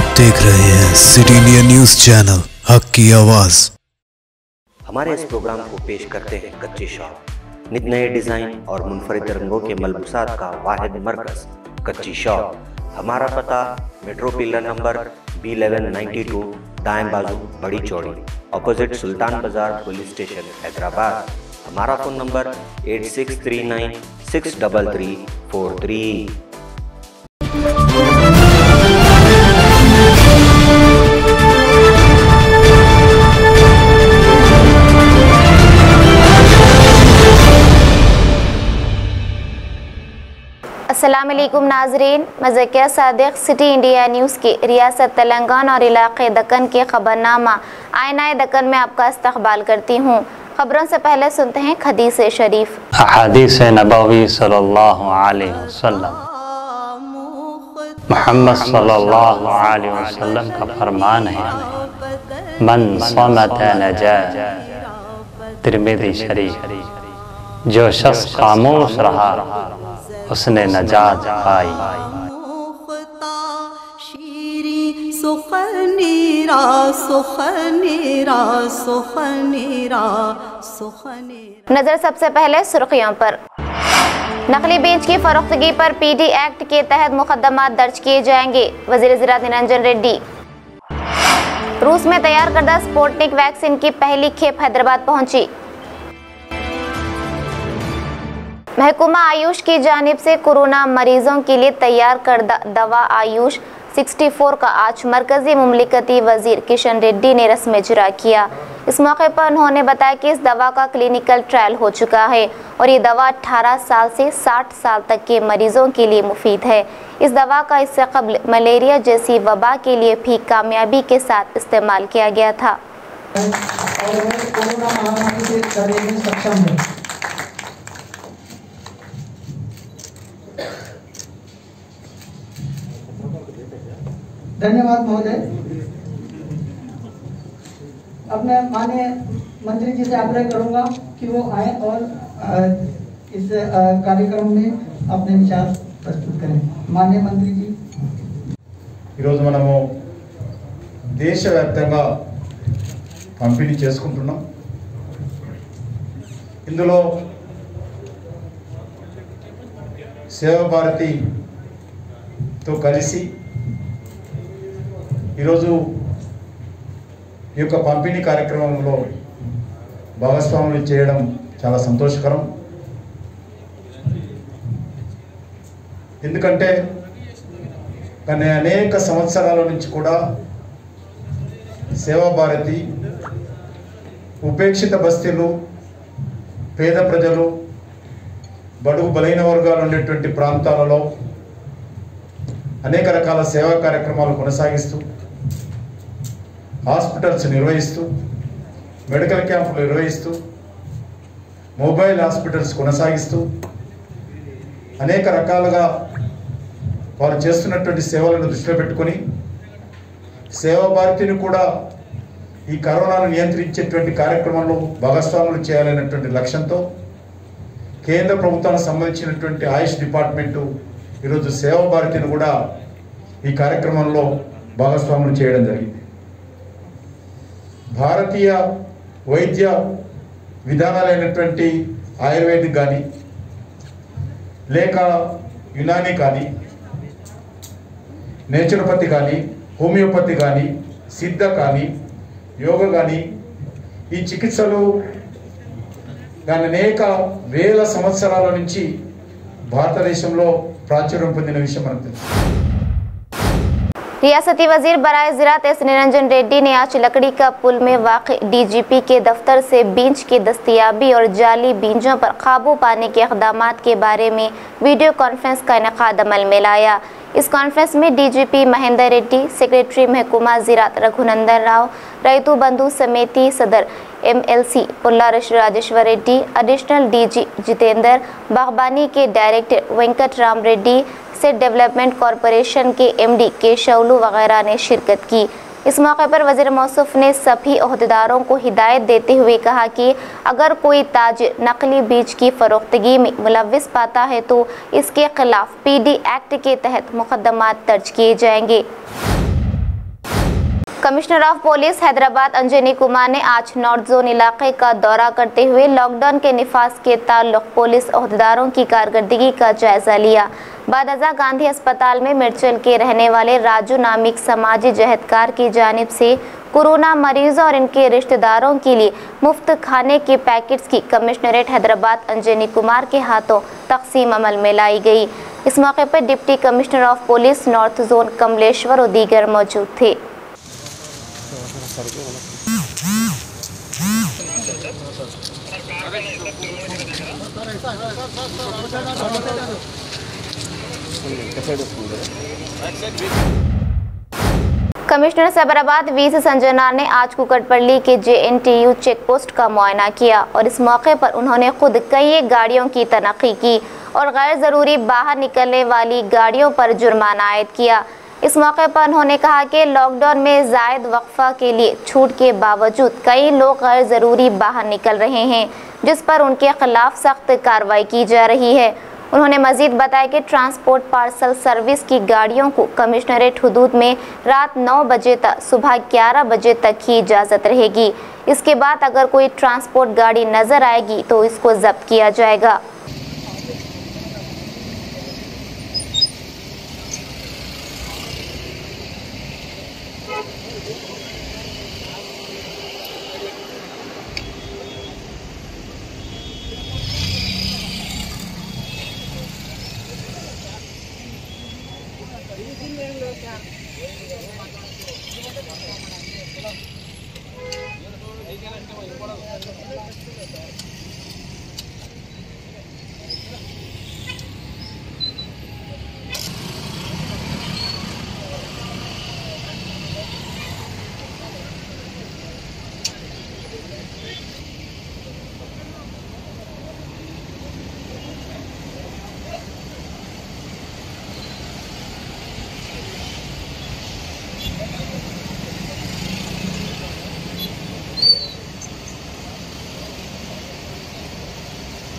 आप देख रहे हैं सिटी इंडिया न्यूज़ चैनल, हक की आवाज़। हमारे इस प्रोग्राम को पेश करते हैं कच्चे शॉप। नित नए डिज़ाइन और मुनफरद रंगों के मलबूसात का वाहिद मरकज, कच्ची शॉप। हमारा पता, metro pillar number B eleven ninety two दाएँ बाजू, बड़ी चौड़ी अपोजिट सुल्तान बाज़ार पुलिस स्टेशन, हैदराबाद। हमारा phone number eight six three nine six double three four three वालेकुम नाजरीन मज़किया सदक सिटी इंडिया न्यूज़ की रियासत तेलंगाना और इलाके दक्कन के खबरनामा। आयना दक्कन में आपका इस्तकबाल करती हूँ। खबरों से पहले सुनते हैं खदीस शरीफ। मोहम्मद सल्लल्लाहु अलैहि वसल्लम का फरमान है, मन समत शरीफ। जो शख्स खामोश रहा उसने नजात पाई। नज़र सबसे पहले सुर्खियों पर। नकली बीज की फरोख्तगी पर पीडी एक्ट के तहत मुकदमा दर्ज किए जाएँगे वज़ीर जरा निरंजन रेड्डी। रूस में तैयार करदा स्पोटनिक वैक्सीन की पहली खेप हैदराबाद पहुँची। महकुमा आयुष की जानिब से कोरोना मरीजों के लिए तैयार करदा दवा आयुष 64 का आज मरकजी ममलिकती वज़ीर किशन रेड्डी ने रस्म इजरा किया। इस मौके पर उन्होंने बताया कि इस दवा का क्लिनिकल ट्रायल हो चुका है और ये दवा 18 साल से 60 साल तक के मरीजों के लिए मुफीद है। इस दवा का इससे कबल मलेरिया जैसी वबा के लिए भी कामयाबी के साथ इस्तेमाल किया गया था और वो कोरोना महामारी से लड़ने में सक्षम है धन्यवाद महोदय अब मैं माननीय मंत्री जी से आग्रह करूंगा कि वो आए और अ, इस अ, कार्यक्रम में अपने विचार प्रस्तुत करें माननीय मंत्री जी ఈరోజు మనము దేశవ్యాప్తంగా పంపిణీ చేసుకుంటున్నాం ఇందులో సేవాభారతితో కలిసి ఈరోజు ఈ యొక్క పంపిణీ కార్యక్రమంలో భాగస్వాములు చేయడం చాలా సంతోషకరం. ఎందుకంటే కానీ అనేక సంవత్సరాల నుంచి కూడా సేవాభారతి ఉపేక్షిత బస్తీలు పేద ప్రజలు బడుగు బలైన వర్గాలు ఉండేటువంటి ప్రాంతాలలో అనేక రకాల సేవా కార్యక్రమాలు కొనసాగిస్తూ హాస్పిటల్స్ నిర్వహిస్తూ మెడికల్ క్యాంపులు నిర్వహిస్తూ మొబైల్ హాస్పిటల్స్ కొనసాగిస్తూ అనేక రకాలుగా వారు చేస్తున్నటువంటి సేవలను దృష్టిలో పెట్టుకొని సేవా భారతిని కూడా ఈ కరోనాను నియంత్రించేటువంటి కార్యక్రమంలో భాగస్వాములు చేయాలనేటువంటి లక్ష్యంతో కేంద్ర ప్రభుత్వానికి సంబంధించినటువంటి ఆయుష్ డిపార్ట్మెంటు ఈరోజు సేవా భారతిని కూడా ఈ కార్యక్రమంలో భాగస్వాములు చేయడం జరిగింది. భారతీయ వైద్య విధానాలైనటువంటి ఆయుర్వేదిక్ కానీ లేక యునాని కానీ నేచురోపతి కానీ హోమియోపతి కానీ సిద్ధ కానీ యోగ కానీ ఈ చికిత్సలు దాని అనేక వేల సంవత్సరాల నుంచి భారతదేశంలో ప్రాచుర్యం పొందిన విషయం మనకు తెలుసు. रियासती वज़ीर बराए ज़रात एस निरंजन रेड्डी ने आज लकड़ी का पुल में वाक़ डीजीपी के दफ्तर से बीज की दस्तियाबी और जाली बीजों पर काबू पाने के इकदाम के बारे में वीडियो कॉन्फ्रेंस का इनका अमल में लाया इस कॉन्फ्रेंस में डीजीपी महेंद्र रेड्डी, सेक्रेटरी महकुमा ज़रात रघुनंदन राव, रैतु बंधु समिति सदर MLC Pulla Rajeshwar Reddy additional DG Jitender, बागबानी के director Venkat Ram Reddy seed development corporation के एमडी केशवलू वगैरह ने शिरकत की। इस मौके पर वज़ीर मौसफ ने सभी अहदेदारों को हिदायत देते हुए कहा कि अगर कोई ताज नकली बीज की फरोख्तगी में मुलविस पाता है तो इसके खिलाफ पीडी एक्ट के तहत मुकदमा दर्ज किए जाएँगे। Commissioner of police Hyderabad Anjani Kumar ने आज नॉर्थ जोन इलाके का दौरा करते हुए लॉकडाउन के निफाज के ताल्लुक पुलिस अहदेदारों की कारकर्दगी का जायजा लिया। बादजा गांधी अस्पताल में मिर्चल के रहने वाले राजू नामिक समाजी जहदकार की जानिब से कोरोना मरीजों और इनके रिश्तेदारों के लिए मुफ़्त खाने के पैकेट्स की कमिश्नरेट हैदराबाद अंजनी कुमार के हाथों तकसीम अमल में लाई गई। इस मौके पर deputy commissioner of police north zone Kamaleshwar और दीगर मौजूद थे। Commissioner Cyberabad V C Sajjanar ने आज कुकटपल्ली के J N T U check post का मुआयना किया और इस मौके पर उन्होंने खुद कई गाड़ियों की तनखी की और गैर ज़रूरी बाहर निकलने वाली गाड़ियों पर जुर्माना आयद किया। इस मौके पर उन्होंने कहा कि लॉकडाउन में जायद वक्फा के लिए छूट के बावजूद कई लोग गैर ज़रूरी बाहर निकल रहे हैं, जिस पर उनके खिलाफ सख्त कार्रवाई की जा रही है। उन्होंने मजीद बताया कि ट्रांसपोर्ट पार्सल सर्विस की गाड़ियों को कमिश्नरेट हदूद में रात 9 बजे तक, सुबह 11 बजे तक ही इजाज़त रहेगी। इसके बाद अगर कोई ट्रांसपोर्ट गाड़ी नज़र आएगी तो इसको जब्त किया जाएगा।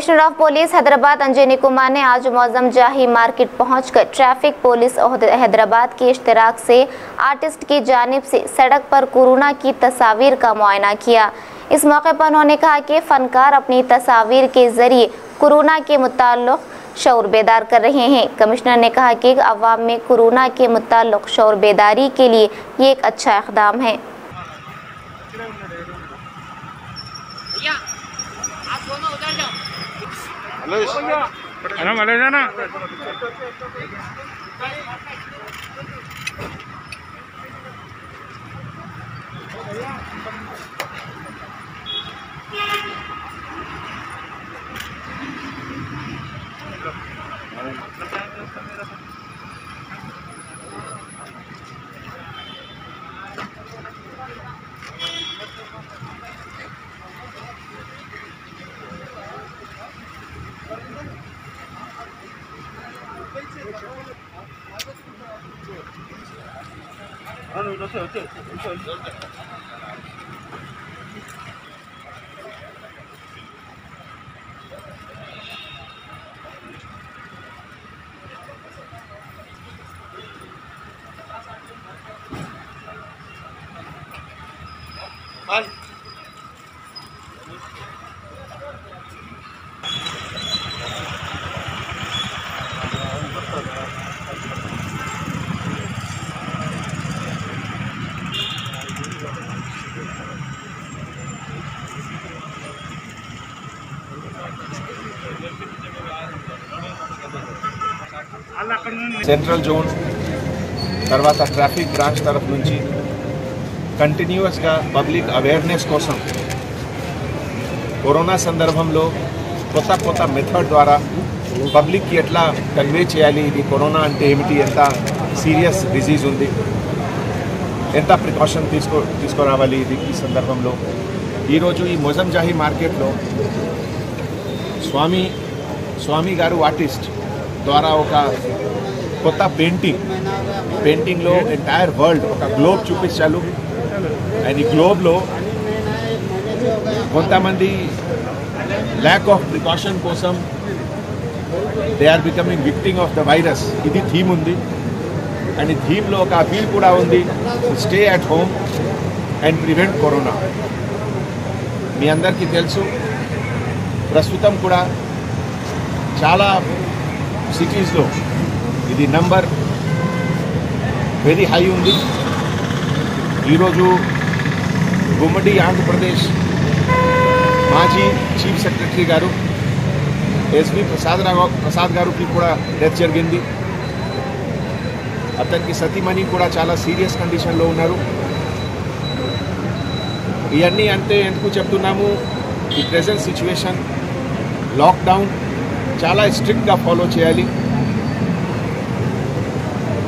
Commissioner of police Hyderabad Anjani Kumar ने आज मौजम जाही मार्केट पहुंचकर ट्रैफ़िक पुलिस हैदराबाद के इश्तराक से आर्टिस्ट की जानब से सड़क पर कोरोना की तस्वीर का मुआयना किया। इस मौके पर उन्होंने कहा कि फनकार अपनी तस्वीर के ज़रिए कोरोना के मुताल्लिक शौर बेदार कर रहे हैं। कमिश्नर ने कहा कि अवाम में कोरोना के मुताल्लिक शौर बेदारी के लिए ये एक अच्छा इकदाम है। అన్న మళ్ళీ nana. Yeah. சொல்லிட்டு సెంట్రల్ జోన్ తర్వాత ట్రాఫిక్ బ్రాంచ్ తరఫు నుంచి కంటిన్యూస్గా పబ్లిక్ అవేర్నెస్ కోసం కరోనా సందర్భంలో కొత్త కొత్త మెథడ్ ద్వారా పబ్లిక్కి ఎట్లా కన్వే చేయాలి ఇది కరోనా అంటే ఏమిటి ఎంత సీరియస్ డిజీజ్ ఉంది ఎంత ప్రికాషన్ తీసుకో తీసుకురావాలి ఇది ఈ సందర్భంలో. ఈరోజు ఈ మొజంజాహి మార్కెట్లో స్వామి స్వామి గారు ఆర్టిస్ట్ ద్వారా ఒక కొత్త పెయింటింగ్. పెయింటింగ్లో ఎంటైర్ వరల్డ్ ఒక గ్లోబ్ చూపించారు అండ్ ఈ గ్లోబ్లో కొంతమంది ల్యాక్ ఆఫ్ ప్రికాషన్ కోసం they are becoming victims of the virus ఇది థీమ్ ఉంది. అండ్ ఈ థీమ్లో ఒక అపీల్ కూడా ఉంది. Stay at home and prevent corona మీ అందరికీ తెలుసు. ప్రస్తుతం కూడా చాలా సిటీస్లో ఇది నెంబర్ వెరీ హై ఉంది. ఈరోజు గుమ్మడి ఆంధ్రప్రదేశ్ మాజీ చీఫ్ సెక్రటరీ గారు ఎస్వి ప్రసాద్ రావు ప్రసాద్ గారికి కూడా డెత్ జరిగింది. అతనికి సతీమణి కూడా చాలా సీరియస్ కండిషన్లో ఉన్నారు. ఇవన్నీ అంటే ఎందుకు చెప్తున్నాము? ఈ ప్రెసెంట్ సిచ్యువేషన్ లాక్డౌన్ చాలా స్ట్రిక్ట్గా ఫాలో చేయాలి.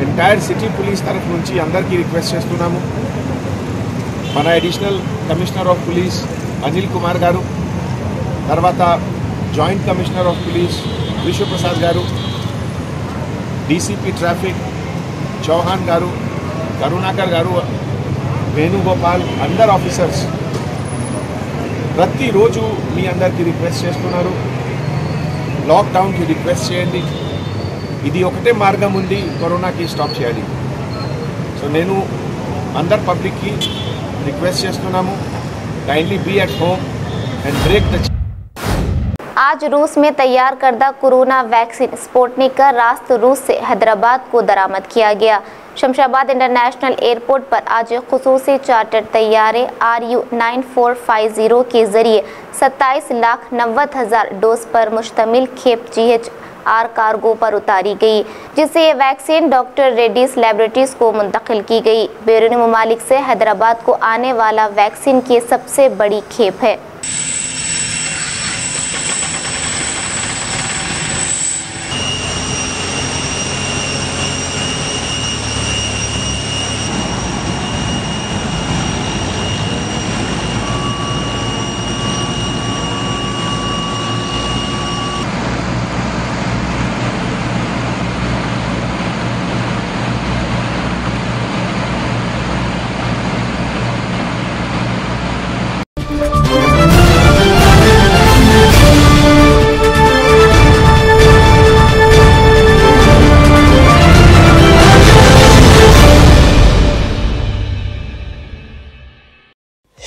ఎంటైర్ సిటీ పోలీస్ తరఫు నుంచి అందరికీ రిక్వెస్ట్ చేస్తున్నాము. మన additional commissioner of police Anil Kumar గారు తర్వాత joint commissioner of police Vishwaprasad గారు డీసీపీ ట్రాఫిక్ చౌహాన్ గారు కరుణాకర్ గారు వేణుగోపాల్ అందరు ఆఫీసర్స్ ప్రతిరోజు మీ అందరికీ రిక్వెస్ట్ చేస్తున్నారు. లాక్డౌన్కి రిక్వెస్ట్ చేయండి. ఇది ఒకటే మార్గం ఉంది కరోనాకి స్టాప్ చేయాలి సో నేను అందరు పబ్లిక్కి రిక్వెస్ట్ చేస్తున్నాము kindly be at home and break the आज रूस में तैयार करदा कोरोना वैक्सीन स्पुतनिक का रास्त रूस से हैदराबाद को दरामद किया गया शमशाबाद इंटरनेशनल एयरपोर्ट पर आज खसूसी चार्टर तैयारे R U nine four five zero के ज़रिए सत्ताईस लाख नब्बे हज़ार डोज पर मुश्तमिल खेप जी एच आर कार्गो पर उतारी गई, जिससे ये वैक्सीन डॉक्टर रेड्डीज लेबोरेटरीज को मुंतकिल की गई। बैरून ममालिक से हैदराबाद को आने वाला वैक्सीन की सबसे बड़ी खेप है।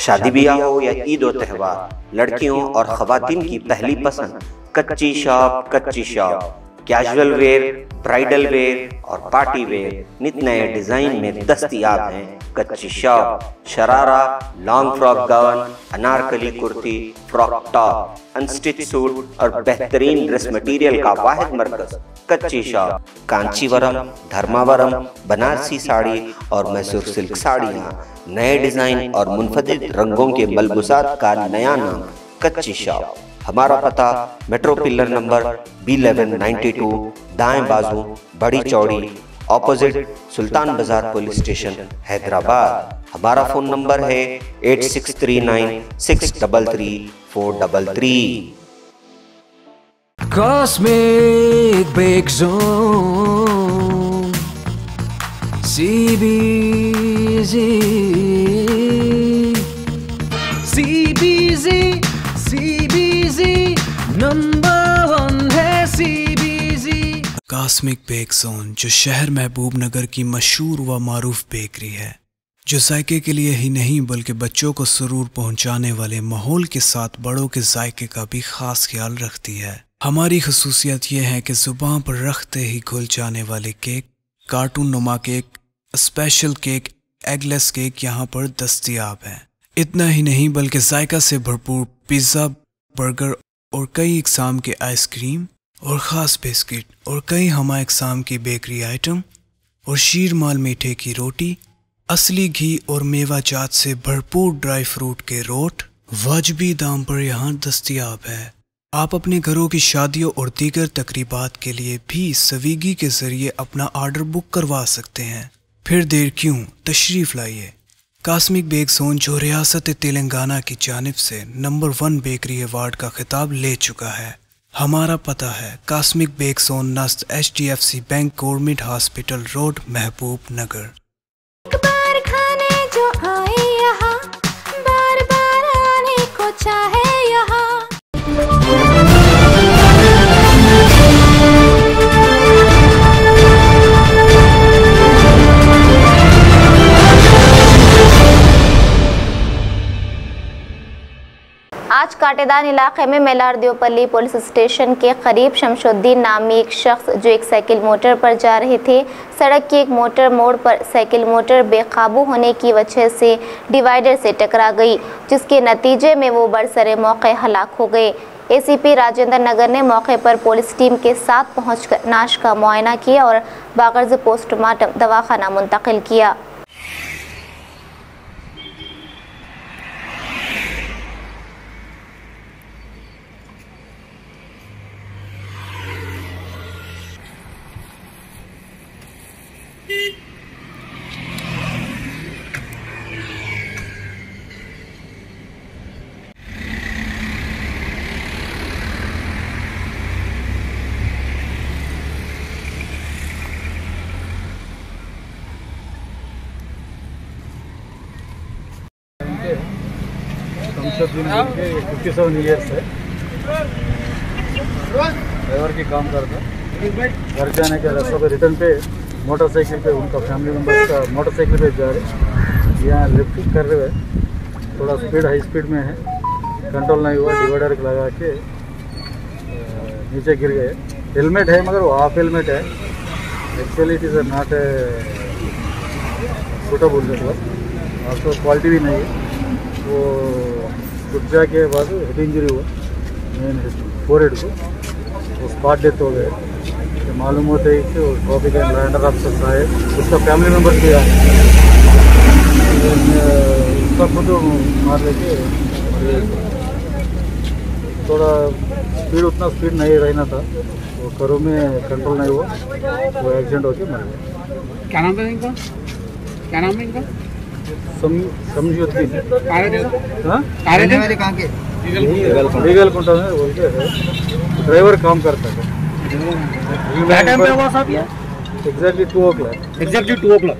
शादी ब्याह हो या ईद और त्यौहार लड़कियों और खवातीन की पहली पसंद Kacchi Shop Kacchi Shop. Casual wear bridal wear और पार्टी वेयर नित नए डिज़ाइन में दस्तियाब हैं। Kacchi Shop sharara long frock gown anarkali kurti frock top unstitched suit और बेहतरीन ड्रेस मटेरियल का वाहिद मरकज। कच्ची शॉप कांचीवरम धर्मावरम बनारसी साड़ी और मैसूर सिल्क साड़ियाँ। नए डिज़ाइन और मुनफदिद रंगों के मलबूसात का नया नाम कच्ची शॉप हमारा पता metro pillar number B eleven ninety two दाएँ बाजू, बड़ी चौड़ी ऑपोजिट सुल्तान बाज़ार पुलिस स्टेशन हैदराबाद। हमारा फ़ोन नंबर है eight six three nine six double three four double three Cosmic Bake Zone CBZ Cosmic Bake Zone, जो शहर महबूब नगर की मशहूर व मारूफ बेकरी है, जो जायके के लिए ही नहीं, बल्कि बच्चों को सुरूर पहुँचाने वाले माहौल के साथ बड़ों के जायके का भी खास ख्याल रखती है। हमारी खसूसियत यह है कि ज़ुबान पर रखते ही घुल जाने वाले केक, कार्टून नुमा cake special cake eggless cake यहाँ पर दस्तियाब हैं। इतना ही नहीं, बल्कि जायका से भरपूर पिज़्ज़ा, बर्गर और कई इकसाम के आइसक्रीम और ख़ास बिस्किट और कई हमा इकसाम की बेकरी आइटम और शीर माल मीठे की रोटी, असली घी और मेवा जात से भरपूर ड्राई फ्रूट के रोट वाजबी दाम पर यहाँ दस्तियाब है। आप अपने घरों की शादियों और दीगर तकरीबात के लिए भी स्विगी के ज़रिए अपना ऑर्डर बुक करवा सकते हैं। फिर देर क्यों? तशरीफ़ लाइए। कास्मिक बेक जोन जो रियासत तेलंगाना की जानब से नंबर वन बेकरी अवार्ड का खिताब ले चुका है। हमारा पता है, कास्मिक बेक जोन नस्त H D F C bank government hospital road, Mahbubnagar. यहाँ। आज काटेदान इलाके में मेलार देवपल्ली पुलिस स्टेशन के करीब शमशुद्दीन नामी एक शख्स जो एक साइकिल मोटर पर जा रहे थे, सड़क की एक मोटर मोड़ पर साइकिल मोटर बेकाबू होने की वजह से डिवाइडर से टकरा गई, जिसके नतीजे में वो बरसरे मौके हलाक हो गए। एसीपी राजेंद्र नगर ने मौके पर पुलिस टीम के साथ पहुंचकर नाश का मुआयना किया और बागर्ज पोस्टमार्टम दवाखाना मुंतकिल किया। शमशुद्दीन बोल के फिफ्टी सेवन ईयर्स है ड्राइवर की काम करता घर जाने के रास्ते पे रिटर्न पे मोटरसाइकिल पे उनका फैमिली मेंबर्स का मोटरसाइकिल पे जा रहे यहाँ लिफ्ट कर रहे हैं। थोड़ा स्पीड हाई स्पीड में है। कंट्रोल नहीं हुआ डिवाइडर लगा के नीचे गिर गए। हेलमेट है, मगर वो हाफ़ हेलमेट है। Actually it is not a suitable network आपको क्वालिटी भी नहीं है। वो गुज्जा के बाद हेड इंजरी हुआ। मेन फोर हेड को। वो स्पॉट डेथ हो गए। मालूम होते ही कि ट्रॉफिक एंड लैंडर ऑफिसर्स आए। उसका फैमिली मेंबर भी उसका खुद मार लेके थोड़ा स्पीड उतना स्पीड नहीं रहना था। वो करो में कंट्रोल नहीं हुआ। वो एक्सीडेंट होके मर गया क्या नाम था इनका? क्या नाम है इनका? समझौती हाँ कहाँ के लीगल कुंटा में बोल के है। ड्राइवर काम करता है। क्या टाइम पे हुआ साहब ये? Exactly two o'clock exactly two o'clock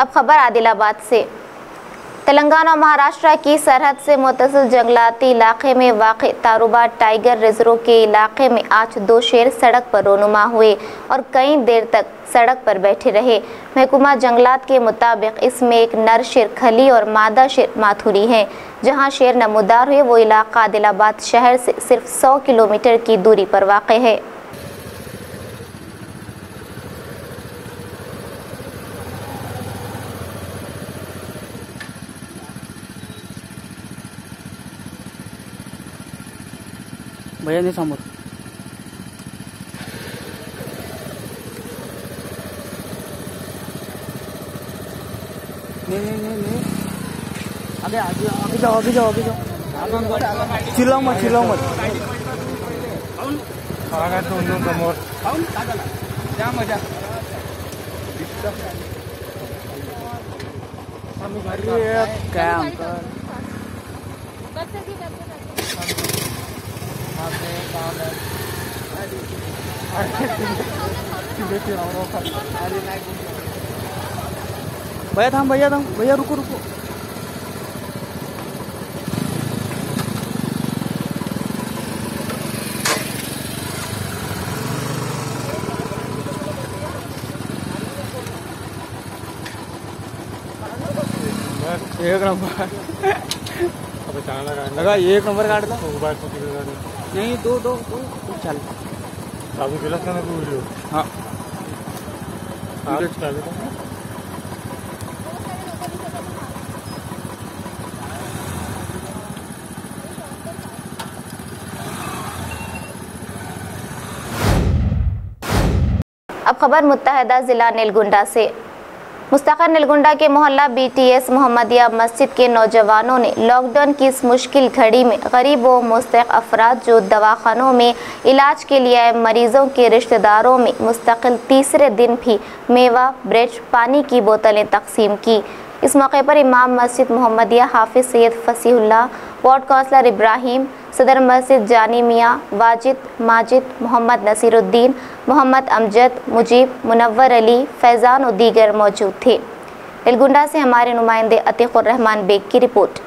अब खबर आदिलाबाद से। तेलंगाना और महाराष्ट्र की सरहद से मुतसिल जंगलाती इलाके में वाक़ तारुबा टाइगर रिज़र्व के इलाके में आज दो शेर सड़क पर रोनुमा हुए और कई देर तक सड़क पर बैठे रहे। महकुमा जंगलात के मुताबिक इसमें एक नर शेर खली और मादा शेर माथुरी है। जहाँ शेर नमोदार हुए, वो इलाका आदिलाबाद शहर से सिर्फ़ 100 किलोमीटर की दूरी पर वाक़ है। भैया नहीं समोर नहीं नहीं नहीं नहीं अबे आगे अभी जाओ अभी जाओ अभी जाओ चिल्लाओ मत चिल्लाओ मत क्या अंकल भैया थाम भैया थाम भैया रुको रुको। एक नंबर। लगा एक नंबर काट दो नहीं दो दो दो दो चल हाँ अब खबर मुत्तहदा ज़िला नीलगुंडा से। मुस्तकर नलगुंडा के मोहल्ला बीटीएस मोहम्मदिया मस्जिद के नौजवानों ने लॉकडाउन की इस मुश्किल घड़ी में गरीब व मुस्तक अफराद जो दवाखानों में इलाज के लिए आए मरीजों के रिश्तेदारों में मुस्तकिल तीसरे दिन भी मेवा, ब्रेड, पानी की बोतलें तकसीम की। इस मौके पर इमाम मस्जिद मोहम्मदिया हाफिज सैयद फसीहुल्लाह वार्ड काउंसलर इब्राहिम सदर मस्जिद जानी मियाँ वाजिद माजिद मोहम्मद नसीरुद्दीन मोहम्मद अमजद मुजीब मुनवर अली फैज़ान और दीगर मौजूद थे। नलगुंडा से हमारे नुमाइंदे अतीकुर्रहमान बेग की रिपोर्ट।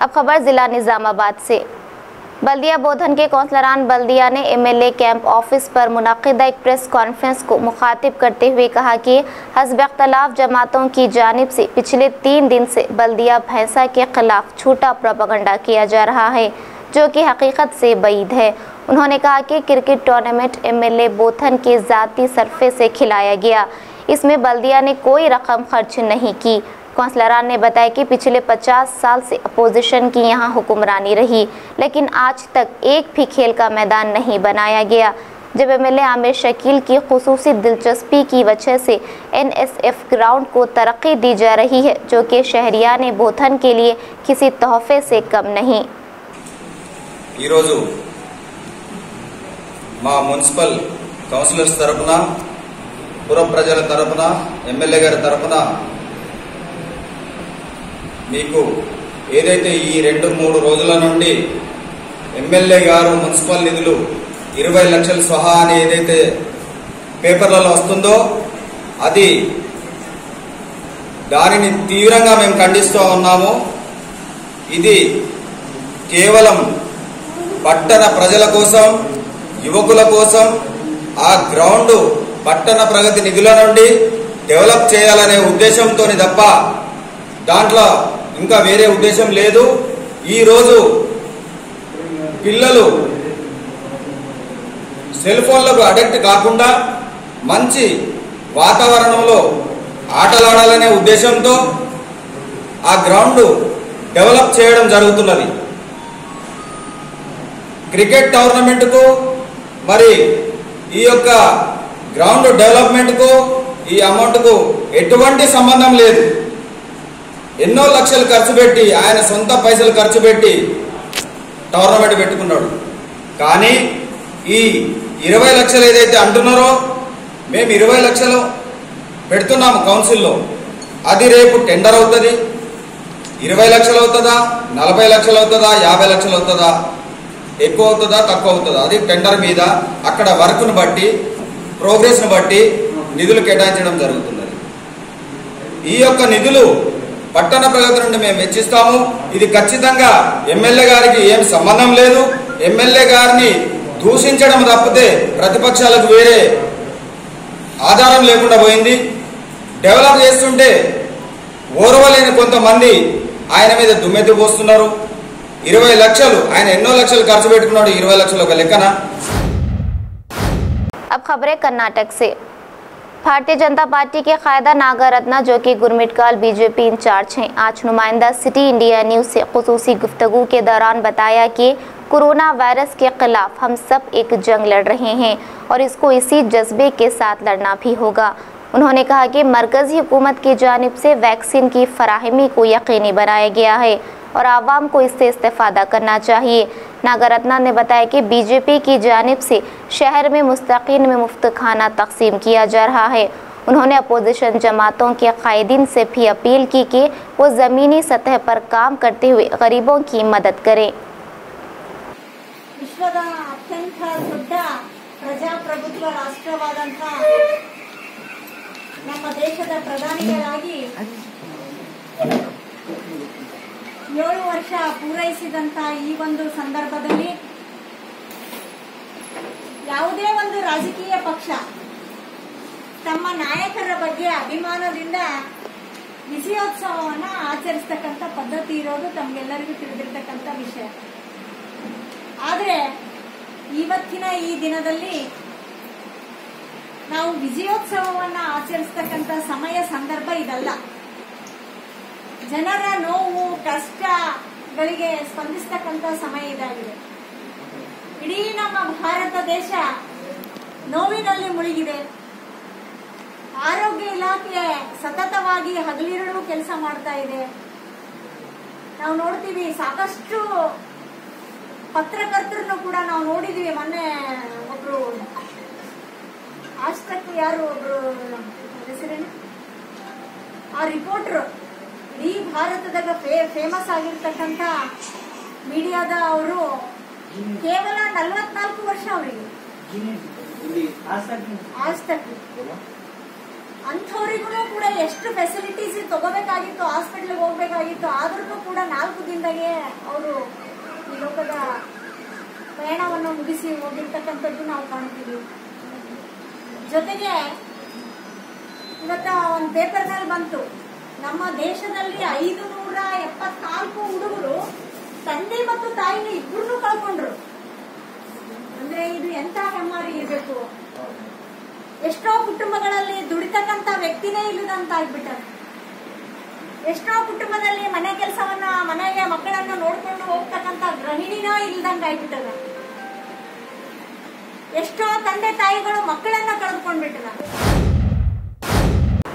अब खबर जिला निजामाबाद से। बल्दिया बोधन के कौंसलरान बल्दिया ने एमएलए कैंप ऑफ़िस पर मुनदा एक प्रेस कॉन्फ्रेंस को मुखातिब करते हुए कहा कि हसब अख्तलाफ जमातों की जानब से पिछले तीन दिन से बल्दिया भैंसा के खिलाफ झूठा प्रोपागंडा किया जा रहा है, जो कि हकीकत से बैद है। उन्होंने कहा कि क्रिकेट टूर्नामेंट एमएलए बोथन के ज़ाती सरफे से खिलाया गया। इसमें बल्दिया ने कोई रकम खर्च नहीं की कौंसलरान ने बताया कि पिछले 50 साल से अपोजिशन की यहां हुक्मरानी रही लेकिन आज तक एक भी खेल का मैदान नहीं बनाया गया जब एमएलए आमिर शकील की खसूसी दिलचस्पी की वजह से एनएसएफ ग्राउंड को तरक्की दी जा रही है जो कि शहरिया ने बोथन के लिए किसी तोहफे से कम नहीं ఈరోజు మా మున్సిపల్ కౌన్సిలర్స్ తరపున పురం ప్రజల తరపున ఎమ్మెల్యే గారి తరపున మీకు ఏదైతే ఈ రెండు మూడు రోజుల నుండి ఎమ్మెల్యే గారు మున్సిపల్ నిధులు ఇరవై లక్షల సహా అని ఏదైతే పేపర్లలో వస్తుందో అది దానిని తీవ్రంగా మేము ఖండిస్తూ ఉన్నాము. ఇది కేవలం పట్టణ ప్రజల కోసం యువకుల కోసం ఆ గ్రౌండ్ పట్టణ ప్రగతి నిధుల నుండి డెవలప్ చేయాలనే ఉద్దేశంతో తప్ప దాంట్లో ఇంకా వేరే ఉద్దేశం లేదు. ఈరోజు పిల్లలు సెల్ ఫోన్లకు అడిక్ట్ కాకుండా మంచి వాతావరణంలో ఆటలాడాలనే ఉద్దేశంతో ఆ గ్రౌండ్ డెవలప్ చేయడం జరుగుతున్నది. క్రికెట్ టోర్నమెంట్కు మరి ఈ యొక్క గ్రౌండ్ డెవలప్మెంట్కు ఈ అమౌంట్కు ఎటువంటి సంబంధం లేదు. ఎన్నో లక్షలు ఖర్చు పెట్టి ఆయన సొంత పైసలు ఖర్చు పెట్టి టోర్నమెంట్ పెట్టుకున్నాడు. కానీ ఈ ఇరవై లక్షలు ఏదైతే అంటున్నారో మేము ఇరవై లక్షలు పెడుతున్నాము కౌన్సిల్లో. అది రేపు టెండర్ అవుతుంది. ఇరవై లక్షలు అవుతుందా నలభై లక్షలు అవుతుందా యాభై లక్షలు అవుతుందా? ఎక్కువ అవుతుందా తక్కువ అవుతుందా? అది టెండర్ మీద అక్కడ వర్క్ను బట్టి ప్రోగ్రెస్ను బట్టి నిధులు కేటాయించడం జరుగుతున్నది. ఈ యొక్క నిధులు పట్టణ ప్రగతి నుండి మేము వెచ్చిస్తాము. ఇది ఖచ్చితంగా ఎమ్మెల్యే గారికి ఏం సంబంధం లేదు. ఎమ్మెల్యే గారిని దూషించడం తప్పితే ప్రతిపక్షాలకు వేరే ఆధారం లేకుండా పోయింది. డెవలప్ చేస్తుంటే ఓర్వలేని కొంతమంది ఆయన మీద దుమ్మెత్తి పోస్తున్నారు. ఇరవై లక్షలు ఆయన ఎన్నో లక్షలు ఖర్చు పెట్టుకున్నాడు. ఇరవై లక్షలు ఒక లెక్కన. अब खबरें कर्नाटक से। भारतीय जनता पार्टी के कायदा नागा रत्ना, जो कि गुरमिटकाल बीजेपी इंचार्ज हैं, आज नुमाइंदा सिटी इंडिया न्यूज़ से खसूसी गुफ्तगू के दौरान बताया कि कोरोना वायरस के खिलाफ हम सब एक जंग लड़ रहे हैं और इसको इसी जज्बे के साथ लड़ना भी होगा। उन्होंने कहा कि मरकज़ी हुकूमत की जानब से वैक्सीन की फराहमी को यकीनी बनाया गया है। और आवाम को इससे इस्तेफादा करना चाहिए नागरत्ना ने बताया कि बीजेपी की जानब से शहर में मुस्तकिन में मुफ्त खाना तकसीम किया जा रहा है उन्होंने अपोजिशन जमातों के कायदीन से भी अपील की कि वो ज़मीनी सतह पर काम करते हुए गरीबों की मदद करें ವಿಶ್ವದ ಅತ್ಯಂತ ದೊಡ್ಡ ಪ್ರಜಾಪ್ರಭುತ್ವ ರಾಷ್ಟ್ರವಾದಂಥ ನಮ್ಮ ದೇಶದ ಪ್ರಧಾನಿಗಳಾಗಿ ಏಳು ವರ್ಷ ಪೂರೈಸಿದಂತ ಈ ಒಂದು ಸಂದರ್ಭದಲ್ಲಿ ಯಾವುದೇ ಒಂದು ರಾಜಕೀಯ ಪಕ್ಷ ತಮ್ಮ ನಾಯಕರ ಬಗ್ಗೆ ಅಭಿಮಾನದಿಂದ ವಿಜಯೋತ್ಸವವನ್ನ ಆಚರಿಸ್ತಕ್ಕಂಥ ಪದ್ಧತಿ ಇರೋದು ತಮ್ಗೆಲ್ಲರಿಗೂ ತಿಳಿದಿರ್ತಕ್ಕಂಥ ವಿಷಯ. ಆದ್ರೆ ಇವತ್ತಿನ ಈ ದಿನದಲ್ಲಿ ನಾವು ವಿಜಯೋತ್ಸವವನ್ನ ಆಚರಿಸ್ತಕ್ಕಂಥ ಸಮಯ, ಸಂದರ್ಭ ಇದಲ್ಲ. ಜನರ ನೋವು, ಕಷ್ಟಗಳಿಗೆ ಸ್ಪಂದಿಸ್ತಕ್ಕಂಥ ಸಮಯ ಇದಾಗಿದೆ. ಇಡೀ ನಮ್ಮ ಭಾರತ ದೇಶ ನೋವಿನಲ್ಲಿ ಮುಳುಗಿದೆ. ಆರೋಗ್ಯ ಇಲಾಖೆ ಸತತವಾಗಿ ಹಗಲಿರುಳು ಕೆಲಸ ಮಾಡ್ತಾ ಇದೆ. ನಾವು ನೋಡ್ತೀವಿ, ಸಾಕಷ್ಟು ಪತ್ರಕರ್ತರನ್ನು ಕೂಡ ನಾವು ನೋಡಿದೀವಿ. ಮೊನ್ನೆ ಒಬ್ರು ಆಸ್ಪತ್ರೆ ಯಾರು ಒಬ್ರು, ಹೆಸರೇನು? ಆ ರಿಪೋರ್ಟರ್ ಇಡೀ ಭಾರತದಾಗ ಫೇಮಸ್ ಆಗಿರ್ತಕ್ಕಂಥ ಮೀಡಿಯಾದ ಅವರು ಕೇವಲ ನಲವತ್ನಾಲ್ಕು ವರ್ಷ ಅವರಿಗೆ. ಆಸ್ಪತ್ರೆ ಅಂಥವರಿಗೂ ಕೂಡ ಎಷ್ಟು ಫೆಸಿಲಿಟೀಸ್ ತಗೋಬೇಕಾಗಿತ್ತು ಹಾಸ್ಪಿಟ್ಲಿಗೆ ಹೋಗ್ಬೇಕಾಗಿತ್ತು ಆದ್ರೂ ಕೂಡ ನಾಲ್ಕು ದಿನದಾಗೆ ಅವರು ಈ ಲೋಕದ ಪ್ರಯಾಣವನ್ನು ಮುಗಿಸಿ ಹೋಗಿರ್ತಕ್ಕಂಥದ್ದು ನಾವು ಕಾಣ್ತೀವಿ. ಜೊತೆಗೆ ಇವತ್ತ ಒಂದು ಪೇಪರ್ನಲ್ಲಿ ಬಂತು. ನಮ್ಮ ದೇಶದಲ್ಲಿ ಐದು ನೂರ ಎಪ್ಪತ್ನಾಲ್ಕು ಹುಡುಗರು ತಂದೆ ಮತ್ತು ತಾಯಿನ ಇಬ್ಬರನ್ನು ಕಳ್ಕೊಂಡ್ರು. ಅಂದ್ರೆ ಇದು ಎಂತ ಹೆಮ್ಮಾರಿ ಇರಬೇಕು. ಎಷ್ಟೋ ಕುಟುಂಬಗಳಲ್ಲಿ ದುಡಿತಕ್ಕಂತ ವ್ಯಕ್ತಿನೇ ಇಲ್ಲದಂತ ಆಗ್ಬಿಟ್ಟಾರೆ ಎಷ್ಟೋ ಕುಟುಂಬದಲ್ಲಿ ಮನೆ ಕೆಲಸವನ್ನ, ಮನೆಯ ಮಕ್ಕಳನ್ನ ನೋಡ್ಕೊಂಡು ಹೋಗ್ತಕ್ಕಂತ ಗೃಹಿಣಿನ ಇಲ್ದಂಗ ಆಗ್ಬಿಟ್ಟದ ಎಷ್ಟೋ ತಂದೆ ತಾಯಿಗಳು ಮಕ್ಕಳನ್ನ ಕಳೆದುಕೊಂಡ್ಬಿಟ್ಟದ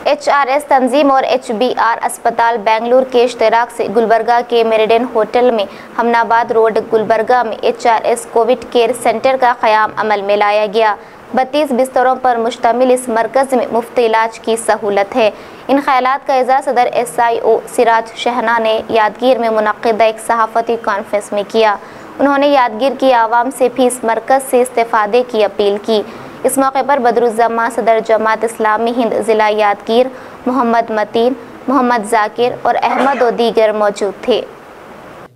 एच आर एस तंजीम और एच बी आर अस्पताल बेंगलुरु के इश्तराक से गुलबर्गा के मेरिडियन होटल में हमनाबाद रोड, गुलबर्गा में H R S COVID care centre का क़्याम अमल में लाया गया। बत्तीस बिस्तरों पर मुश्तमिल इस मरकज़ में मुफ़्त इलाज की सहूलत है। इन ख्याल का इजहार सदर एस आई ओ सिराज शहना ने यादगीर में मुनदा एक सहाफ़ती कॉन्फ्रेंस में किया। उन्होंने यादगीर की आवाम से भी इस मरकज़ से इस्तेफादे की अपील की। इस मौके पर बदरुज्जमा सदर जमात इस्लामी हिंद ज़िला यादगीर मोहम्मद मतीन, मोहम्मद जाकिर और अहमद और दीगर मौजूद थे।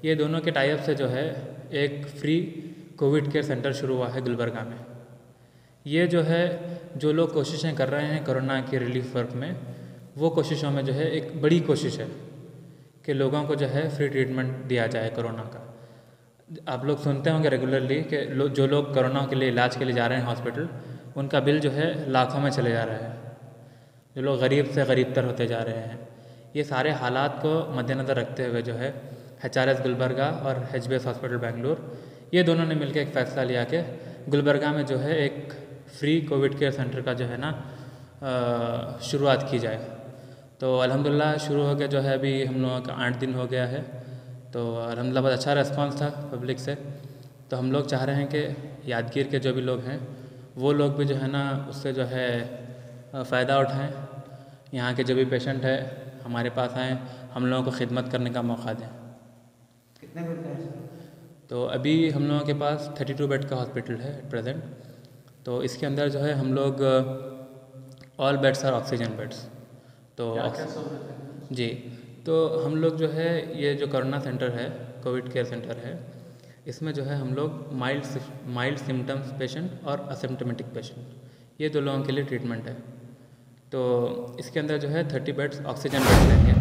ये दोनों के टाइप से जो है, एक फ्री कोविड केयर सेंटर शुरू हुआ है गुलबर्गा में। ये जो है, जो लोग कोशिशें कर रहे हैं कोरोना की रिलीफ वर्क में, वो कोशिशों में जो है, एक बड़ी कोशिश है कि लोगों को जो है फ्री ट्रीटमेंट दिया जाए कोरोना का। आप लोग सुनते होंगे रेगुलरली कि जो लोग कोरोना के लिए इलाज के लिए जा रहे हैं हॉस्पिटल उनका बिल जो है लाखों में चले जा रहा है। जो लोग गरीब से गरीब तर होते जा रहे हैं। ये सारे हालात को मद्देनज़र रखते हुए जो है एच आर एस गुलबर्गा और H B S hospital Bengaluru, ये दोनों ने मिलकर एक फ़ैसला लिया कि गुलबर्गा में जो है एक फ्री कोविड केयर सेंटर का जो है ना शुरुआत की जाए। तो अल्हम्दुलिल्लाह शुरू हो गया जो है अभी हम लोगों का आठ दिन हो गया है। तो अल्हम्दुलिल्लाह बहुत अच्छा रेस्पॉन्स था पब्लिक से। तो हम लोग चाह रहे हैं कि यादगीर के जो भी लोग हैं वो लोग भी जो है ना उससे जो है फ़ायदा उठाएँ। यहाँ के जो भी पेशेंट है हमारे पास आएँ हम लोगों को खिदमत करने का मौका दें। कितने बेड का तो अभी हम लोगों के पास 32 बेड का हॉस्पिटल है एट प्रेजेंट तो इसके अंदर जो है हम लोग all beds are oxygen beds तो? जी। तो हम लोग जो है ये जो करोना सेंटर है कोविड केयर सेंटर है इसमें जो है हम लोग माइल्ड माइल्ड सिम्टम्स पेशेंट और असिम्टोमेटिक पेशेंट ये दो लोगों के लिए ट्रीटमेंट है। तो इसके अंदर जो है थर्टी बेड्स ऑक्सीजन बेड्स रहेंगे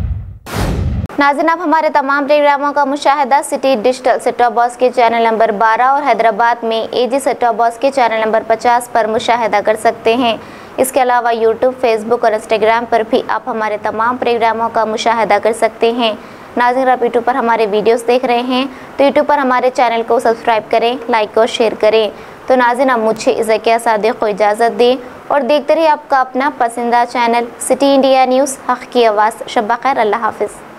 नाजिन, आप हमारे तमाम प्रोग्रामों का मुशाहिदा city digital set top box के चैनल नंबर 12 और हैदराबाद में A G set top box के चैनल नंबर 50 पर मुशाहिदा कर सकते हैं। इसके अलावा यूट्यूब फेसबुक और इंस्टाग्राम पर भी आप हमारे तमाम प्रोग्रामों का मुशाहिदा कर सकते हैं। नाजिन आप यूट्यूब पर हमारे वीडियोस देख रहे हैं तो यूट्यूब पर हमारे चैनल को सब्सक्राइब करें लाइक और शेयर करें। तो नाजिन आप मुझे इज़किया सादिक को इजाज़त दें और देखते रहिए आपका अपना पसंदीदा चैनल सिटी इंडिया न्यूज़ हक़ की आवाज़। शब्बा खैर अल्लाह हाफिज़।